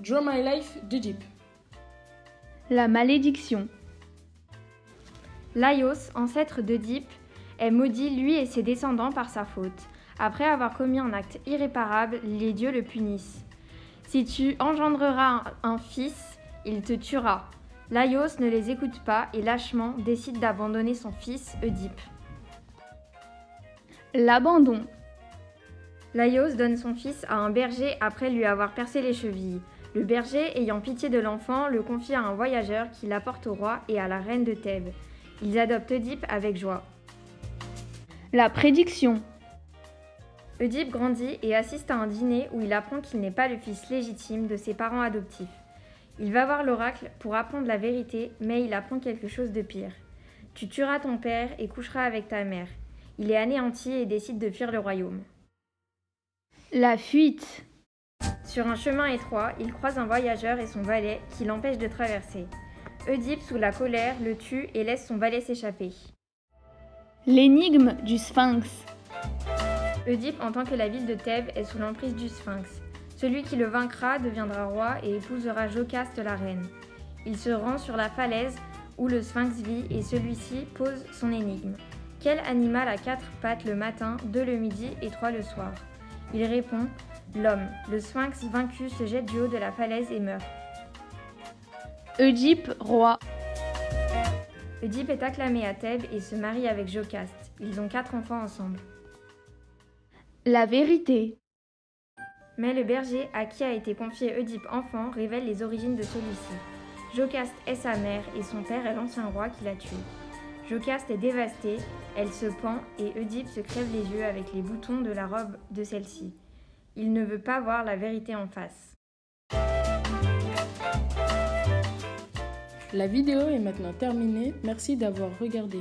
Draw My Life. La malédiction. Laios, ancêtre d'Oedipe, est maudit lui et ses descendants par sa faute. Après avoir commis un acte irréparable, les dieux le punissent. Si tu engendreras un fils, il te tuera. Laios ne les écoute pas et lâchement décide d'abandonner son fils Oedipe. L'abandon. Laios donne son fils à un berger après lui avoir percé les chevilles. Le berger, ayant pitié de l'enfant, le confie à un voyageur qui l'apporte au roi et à la reine de Thèbes. Ils adoptent Oedipe avec joie. La prédiction. Oedipe grandit et assiste à un dîner où il apprend qu'il n'est pas le fils légitime de ses parents adoptifs. Il va voir l'oracle pour apprendre la vérité, mais il apprend quelque chose de pire. Tu tueras ton père et coucheras avec ta mère. Il est anéanti et décide de fuir le royaume. La fuite. Sur un chemin étroit, il croise un voyageur et son valet qui l'empêche de traverser. Oedipe, sous la colère, le tue et laisse son valet s'échapper. L'énigme du sphinx. Oedipe entend que la ville de Thèbes est sous l'emprise du sphinx. Celui qui le vaincra deviendra roi et épousera Jocaste la reine. Il se rend sur la falaise où le sphinx vit et celui-ci pose son énigme. Quel animal a quatre pattes le matin, deux le midi et trois le soir? Il répond L'homme. Le sphinx vaincu se jette du haut de la falaise et meurt. Oedipe, roi. Oedipe est acclamé à Thèbes et se marie avec Jocaste. Ils ont quatre enfants ensemble. La vérité. Mais le berger à qui a été confié Oedipe enfant révèle les origines de celui-ci. Jocaste est sa mère et son père est l'ancien roi qui l'a tué. Jocaste est dévastée, elle se pend et Oedipe se crève les yeux avec les boutons de la robe de celle-ci. Il ne veut pas voir la vérité en face. La vidéo est maintenant terminée. Merci d'avoir regardé.